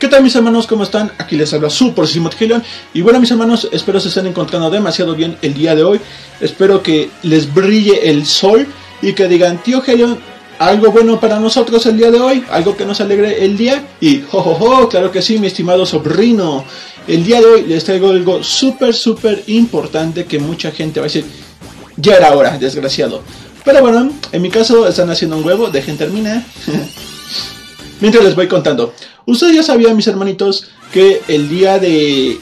¿Qué tal mis hermanos? ¿Cómo están? Aquí les habla su porcísimo Tigelion. Y bueno mis hermanos, espero se estén encontrando demasiado bien el día de hoy. Espero que les brille el sol y que digan, tío Helion, algo bueno para nosotros el día de hoy, algo que nos alegre el día. Y jojojo, claro que sí, mi estimado sobrino. El día de hoy les traigo algo súper, súper importante que mucha gente va a decir, ya era hora, desgraciado. Pero bueno, en mi caso están haciendo un huevo, dejen terminar. Mientras les voy contando. Ustedes ya sabían, mis hermanitos, que el día de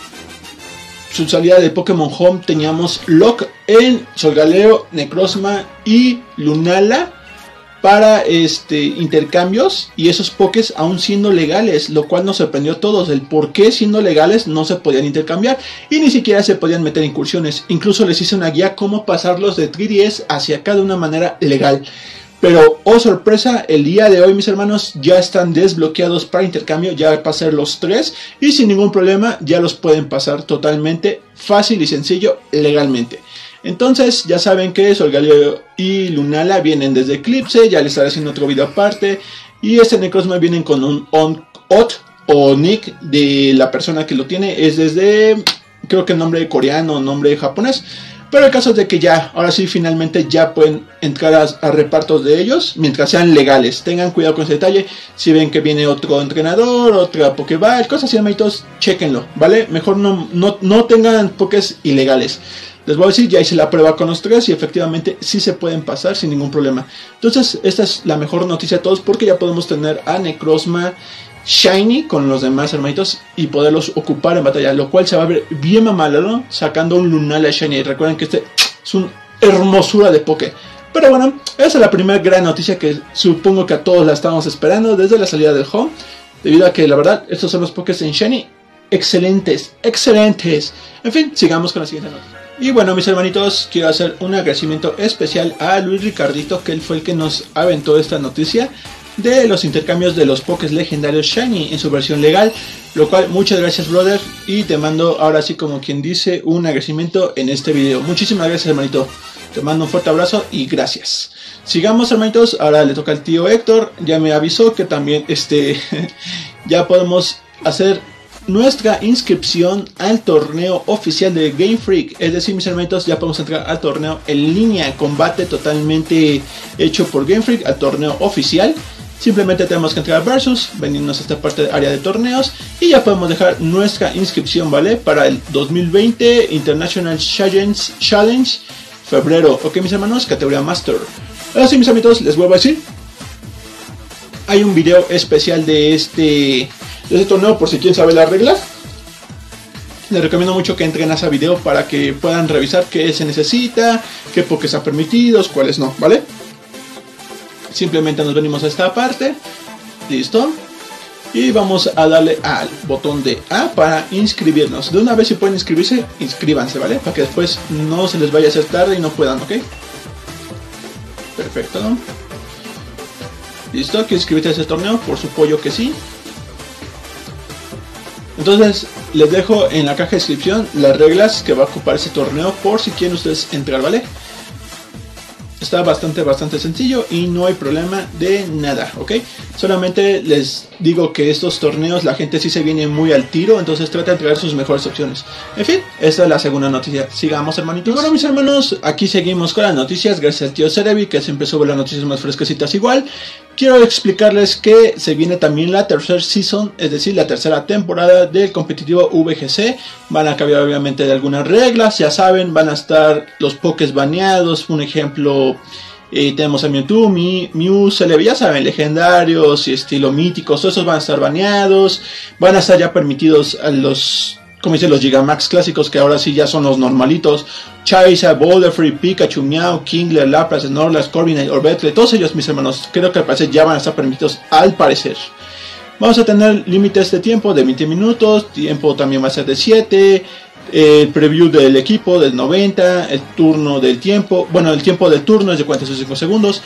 su salida de Pokémon Home teníamos Lock en Solgaleo, Necrozma y Lunala para este intercambios y esos pokés aún siendo legales, lo cual nos sorprendió a todos el por qué siendo legales no se podían intercambiar y ni siquiera se podían meter incursiones. Incluso les hice una guía cómo pasarlos de 3DS hacia acá de una manera legal. Pero, oh sorpresa, el día de hoy mis hermanos ya están desbloqueados para intercambio, ya pasar los tres y sin ningún problema ya los pueden pasar totalmente fácil y sencillo legalmente. Entonces ya saben que Solgaleo y Lunala vienen desde Eclipse, ya les estaré haciendo otro video aparte. Y este Necrozma vienen con un on, ot o nick de la persona que lo tiene, es desde creo que el nombre coreano, nombre japonés. Pero el caso es de que ya, ahora sí, finalmente ya pueden entrar a, repartos de ellos mientras sean legales. Tengan cuidado con ese detalle. Si ven que viene otro entrenador, otra Pokéball, cosas así, amiguitos, chequenlo, ¿vale? Mejor no, no, no tengan Pokés ilegales. Les voy a decir, ya hice la prueba con los tres y efectivamente sí se pueden pasar sin ningún problema. Entonces, esta es la mejor noticia de todos porque ya podemos tener a Necrozma shiny con los demás hermanitos y poderlos ocupar en batalla, lo cual se va a ver bien mamalado sacando un Lunala shiny. Recuerden que este es una hermosura de poke. Pero bueno, esa es la primera gran noticia que supongo que a todos la estábamos esperando desde la salida del home. Debido a que la verdad, estos son los pokés en shiny excelentes, excelentes. En fin, sigamos con la siguiente noticia. Y bueno, mis hermanitos, quiero hacer un agradecimiento especial a Luis Ricardito, que él fue el que nos aventó esta noticia de los intercambios de los Pokés legendarios Shiny en su versión legal. Lo cual, muchas gracias, brother. Y te mando ahora sí, como quien dice, un agradecimiento en este video. Muchísimas gracias, hermanito. Te mando un fuerte abrazo y gracias. Sigamos, hermanitos. Ahora le toca al tío Héctor. Ya me avisó que también este ya podemos hacer nuestra inscripción al torneo oficial de Game Freak. Es decir, mis hermanitos, ya podemos entrar al torneo en línea, combate totalmente hecho por Game Freak, al torneo oficial. Simplemente tenemos que entrar a Versus, venirnos a esta parte de área de torneos y ya podemos dejar nuestra inscripción, ¿vale? Para el 2020 International Challenge, Challenge febrero. Ok, mis hermanos, categoría Master. Ahora sí, mis amigos, les vuelvo a decir. Hay un video especial de este, de este torneo por si quieren saber las reglas. Les recomiendo mucho que entren a ese video para que puedan revisar qué se necesita, qué pokés están permitidos, cuáles no, ¿vale? Simplemente nos venimos a esta parte. Listo. Y vamos a darle al botón de A para inscribirnos. De una vez si pueden inscribirse, inscríbanse, ¿vale? Para que después no se les vaya a hacer tarde y no puedan, ¿ok? Perfecto. ¿Listo? ¿Que inscribirte a ese torneo? Por su pollo que sí. Entonces les dejo en la caja de descripción las reglas que va a ocupar ese torneo por si quieren ustedes entrar, ¿vale? Está bastante, bastante sencillo y no hay problema de nada, ¿ok? Solamente les digo que estos torneos la gente sí se viene muy al tiro, entonces trata de traer sus mejores opciones. En fin, esta es la segunda noticia. Sigamos, hermanitos. bueno, mis hermanos, aquí seguimos con las noticias. Gracias al tío Cerebi que siempre sube las noticias más fresquecitas igual. Quiero explicarles que se viene también la tercera season, es decir, la tercera temporada del competitivo VGC. Van a cambiar obviamente de algunas reglas, ya saben, van a estar los pokés baneados, un ejemplo y tenemos a Mewtwo, Mew, Celebi, ya saben, legendarios y estilo míticos, todos esos van a estar baneados, van a estar ya permitidos a los, como dicen los Gigamax clásicos, que ahora sí ya son los normalitos, Charizard, Boulderfree, Pikachu, Meow, Kingler, Lapras, Snorlax, Corviknight, Orbetle, todos ellos mis hermanos, creo que al parecer ya van a estar permitidos al parecer. Vamos a tener límites de tiempo de 20 minutos, tiempo también va a ser de 7, el preview del equipo del 90, el turno del tiempo, bueno, el tiempo del turno es de 45 segundos.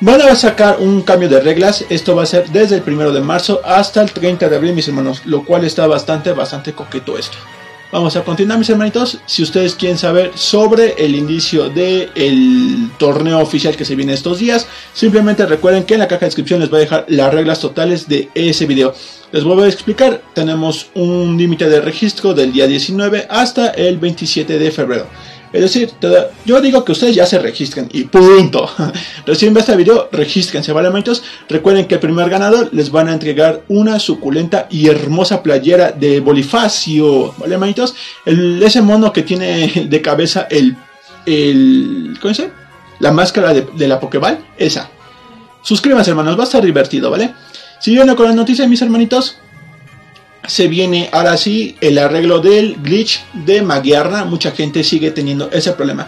Van a sacar un cambio de reglas, esto va a ser desde el 1 de marzo hasta el 30 de abril, mis hermanos, lo cual está bastante, bastante coqueto esto. Vamos a continuar, mis hermanitos. Si ustedes quieren saber sobre el inicio del torneo oficial que se viene estos días, simplemente recuerden que en la caja de descripción les voy a dejar las reglas totales de ese video. Les vuelvo a explicar, tenemos un límite de registro del día 19 hasta el 27 de febrero. Es decir, yo digo que ustedes ya se registren y punto. Recién ve este video, regístrense, ¿vale, manitos? Recuerden que el primer ganador les van a entregar una suculenta y hermosa playera de Bolifacio, ¿vale, manitos? Ese mono que tiene de cabeza el, el ¿cómo se La máscara de, la Pokéball, esa. Suscríbanse, hermanos, va a estar divertido, ¿vale? Siguiendo con las noticias, mis hermanitos, se viene ahora sí el arreglo del glitch de Magiarna. Mucha gente sigue teniendo ese problema.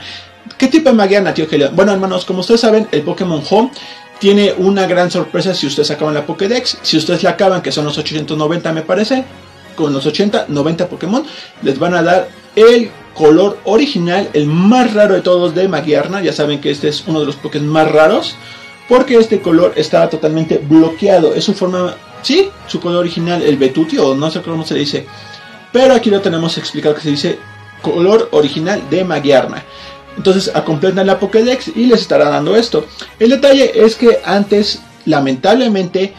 ¿Qué tipo de Magiarna, tío Bueno, hermanos, como ustedes saben, el Pokémon Home tiene una gran sorpresa si ustedes acaban la Pokédex. Si ustedes la acaban, que son los 890 me parece, con los 80, 90 Pokémon, les van a dar el color original, el más raro de todos de Magiarna. Ya saben que este es uno de los Pokémon más raros. Porque este color estaba totalmente bloqueado. Es su forma Sí, su color original, el Betuti, o no sé cómo se dice. Pero aquí lo tenemos explicado que se dice color original de Magiarna. Entonces completar la Pokédex y les estará dando esto. El detalle es que antes, lamentablemente,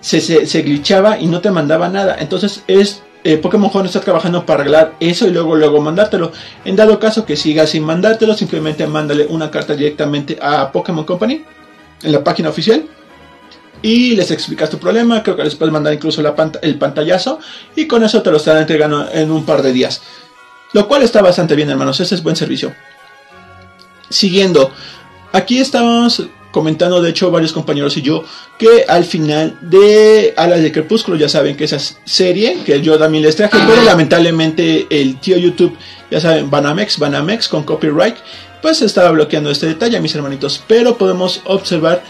se, glitchaba y no te mandaba nada. Entonces es eh, Pokémon está trabajando para arreglar eso y luego luego mandártelo. En dado caso que siga sin mandártelo, simplemente mándale una carta directamente a Pokémon Company en la página oficial y les explicas tu problema. Creo que les puedes mandar incluso la el pantallazo y con eso te lo estarán entregando en un par de días. Lo cual está bastante bien, hermanos. Ese es buen servicio. Siguiendo, aquí estábamos comentando, de hecho, varios compañeros y yo, que al final de Alas de Crepúsculo, ya saben que esa serie, que yo también les traje, pero lamentablemente el tío YouTube, ya saben, Banamex, Banamex con copyright, pues estaba bloqueando este detalle, mis hermanitos. Pero podemos observar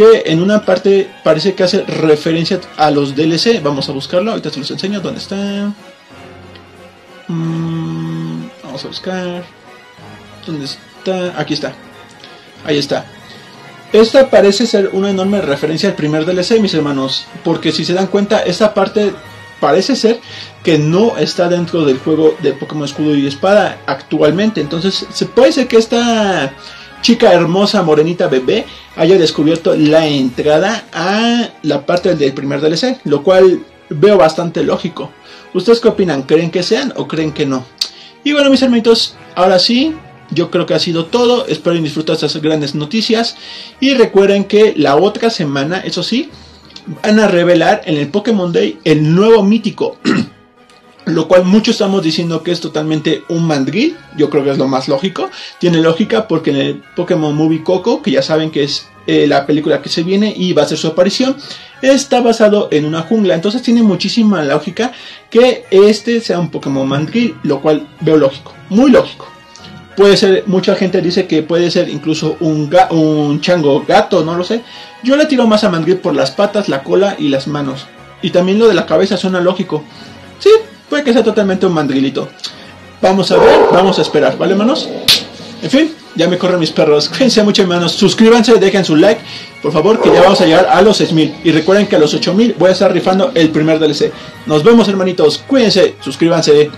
que en una parte parece que hace referencia a los DLC. Vamos a buscarlo, ahorita se los enseño. ¿Dónde está? Mm, vamos a buscar. ¿Dónde está? Aquí está. Ahí está. Esta parece ser una enorme referencia al primer DLC, mis hermanos. Porque si se dan cuenta, esta parte parece ser que no está dentro del juego de Pokémon Escudo y Espada actualmente. Entonces, se puede ser que esta chica hermosa, morenita bebé, haya descubierto la entrada a la parte del primer DLC, lo cual veo bastante lógico. ¿Ustedes qué opinan? ¿Creen que sean o creen que no? Y bueno, mis hermanitos, ahora sí, yo creo que ha sido todo. Espero disfrutar estas grandes noticias. Y recuerden que la otra semana, eso sí, van a revelar en el Pokémon Day el nuevo mítico. lo cual muchos estamos diciendo que es totalmente un mandril, yo creo que es lo más lógico, tiene lógica porque en el Pokémon Movie Coco, que ya saben que es eh, la película que se viene y va a ser su aparición, está basado en una jungla, entonces tiene muchísima lógica que este sea un Pokémon mandril, lo cual veo lógico, muy lógico. Puede ser, mucha gente dice que puede ser incluso un, un chango gato, no lo sé. Yo le tiro más a mandril por las patas, la cola y las manos. Y también lo de la cabeza suena lógico. Sí, Puede que sea totalmente un mandrilito. Vamos a ver, vamos a esperar, ¿vale, hermanos? En fin, ya me corren mis perros. Cuídense mucho, hermanos. Suscríbanse, dejen su like, por favor, que ya vamos a llegar a los 6000. Y recuerden que a los 8000 voy a estar rifando el primer DLC. Nos vemos, hermanitos. Cuídense, suscríbanse.